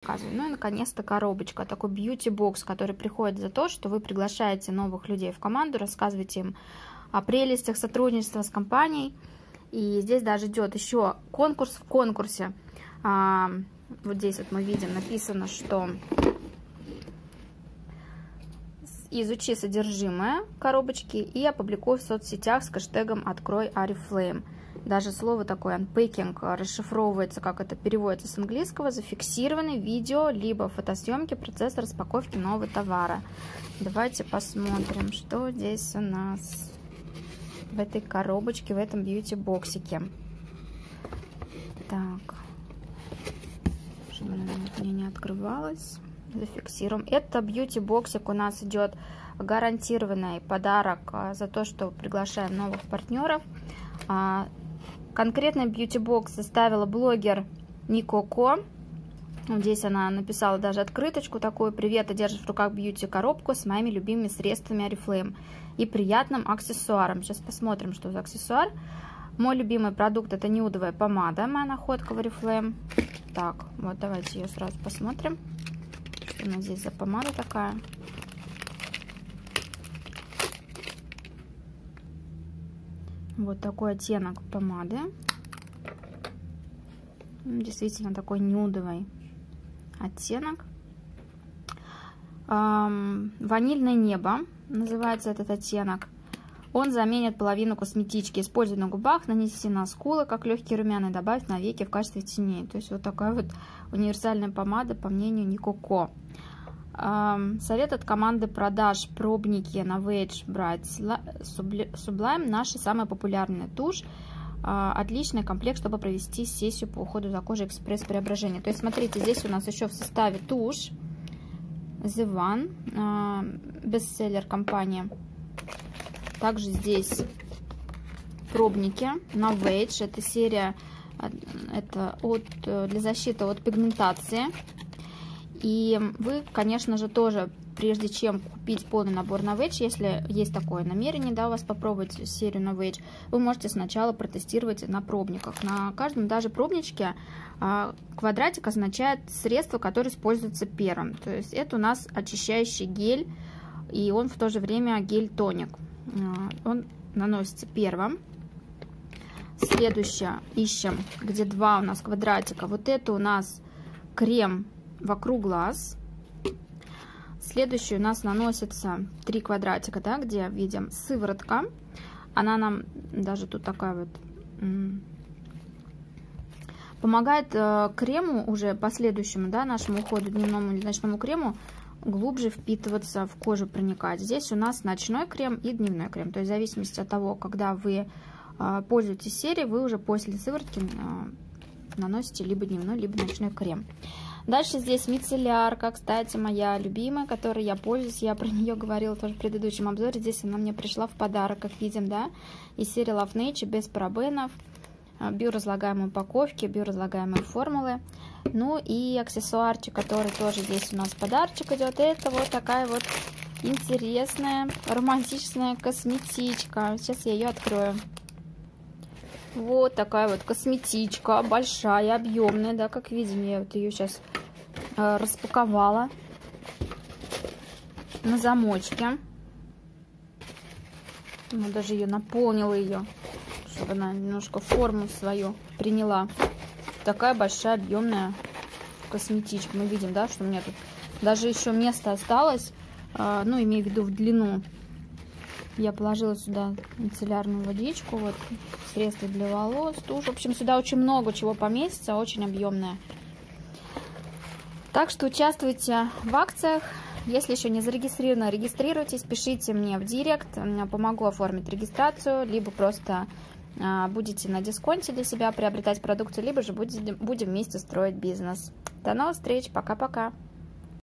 показываю. Ну и, наконец-то, коробочка. Такой бьюти-бокс, который приходит за то, что вы приглашаете новых людей в команду, рассказываете им о прелестях сотрудничества с компанией. И здесь даже идет еще конкурс в конкурсе. А, вот здесь вот мы видим написано, что изучи содержимое коробочки и опубликуй в соцсетях с хэштегом «Открой Арифлейм». Даже слово такое unpacking расшифровывается, как это переводится с английского, зафиксированный видео либо фотосъемки процесса распаковки нового товара. Давайте посмотрим, что здесь у нас в этой коробочке, в этом бьюти-боксике. Так, чтобы она мне не открывалась. Зафиксируем. Это бьюти-боксик у нас идет гарантированный подарок а, за то, что приглашаем новых партнеров. А, конкретно бьюти-бокс составила блогер Никоко. Здесь она написала даже открыточку такую. Привет, ты держишь в руках бьюти-коробку с моими любимыми средствами Oriflame и приятным аксессуаром. Сейчас посмотрим, что за аксессуар. Мой любимый продукт это нюдовая помада, моя находка в Oriflame. Так, вот давайте ее сразу посмотрим. Что у нас здесь за помада такая? Вот такой оттенок помады. Действительно такой нюдовый оттенок. Ванильное небо называется этот оттенок. Он заменит половину косметички. Используй на губах, нанеси на скулы, как легкий румяна, и добавь на веки в качестве теней. То есть вот такая вот универсальная помада, по мнению Никоко. Совет от команды продаж пробники на Novage Bright Sublime. Наша самая популярная тушь. А, отличный комплект, чтобы провести сессию по уходу за кожей экспресс-преображения. То есть, смотрите, здесь у нас еще в составе тушь The One, а, бестселлер компании. Также здесь пробники на Novage. Это серия а, это от, для защиты от пигментации. И вы, конечно же, тоже, прежде чем купить полный набор Novage, если есть такое намерение, да, у вас попробовать серию Novage, вы можете сначала протестировать на пробниках. На каждом даже пробничке а, квадратик означает средство, которое используется первым. То есть это у нас очищающий гель, и он в то же время гель-тоник. А, он наносится первым. Следующее ищем, где два у нас квадратика. Вот это у нас крем вокруг глаз. Следующий у нас наносится три квадратика, да, где видим сыворотка. Она нам даже тут такая вот помогает э, крему уже последующему, да, нашему уходу дневному или ночному крему глубже впитываться в кожу, проникать. Здесь у нас ночной крем и дневной крем. То есть в зависимости от того, когда вы э, пользуетесь серией, вы уже после сыворотки э, наносите либо дневной, либо ночной крем. Дальше здесь мицеллярка, кстати, моя любимая, которой я пользуюсь. Я про нее говорила тоже в предыдущем обзоре. Здесь она мне пришла в подарок, как видим, да, из серии Love Nature, без парабенов, а, биоразлагаемые упаковки, биоразлагаемые формулы. Ну и аксессуарчик, который тоже здесь у нас подарочек идет. Это вот такая вот интересная, романтичная косметичка. Сейчас я ее открою. Вот такая вот косметичка, большая, объемная, да, как видим, я вот ее сейчас э, распаковала на замочке. Ну, даже ее наполнила ее, чтобы она немножко форму свою приняла. Такая большая, объемная косметичка. Мы видим, да, что у меня тут даже еще место осталось, э, ну, имею в виду в длину я положила сюда мицеллярную водичку, вот средства для волос, тушь. В общем, сюда очень много чего поместится, очень объемная. Так что участвуйте в акциях. Если еще не зарегистрированы, регистрируйтесь, пишите мне в директ, я помогу оформить регистрацию, либо просто а, будете на дисконте для себя приобретать продукцию, либо же будем вместе строить бизнес. До новых встреч, пока-пока!